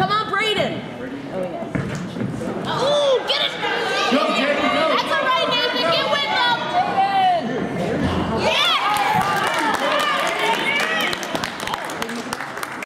Come on, Braden. Oh, yes.